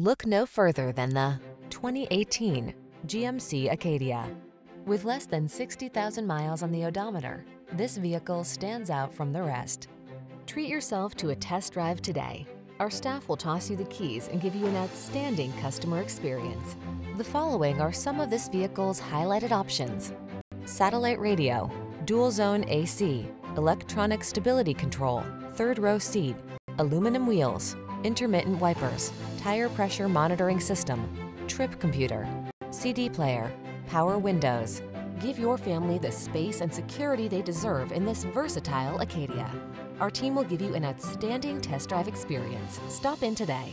Look no further than the 2018 GMC Acadia. With less than 60,000 miles on the odometer, this vehicle stands out from the rest. Treat yourself to a test drive today. Our staff will toss you the keys and give you an outstanding customer experience. The following are some of this vehicle's highlighted options. Satellite radio, dual zone AC, electronic stability control, third row seat, aluminum wheels, intermittent wipers, tire pressure monitoring system, trip computer, CD player, power windows. Give your family the space and security they deserve in this versatile Acadia. Our team will give you an outstanding test drive experience. Stop in today.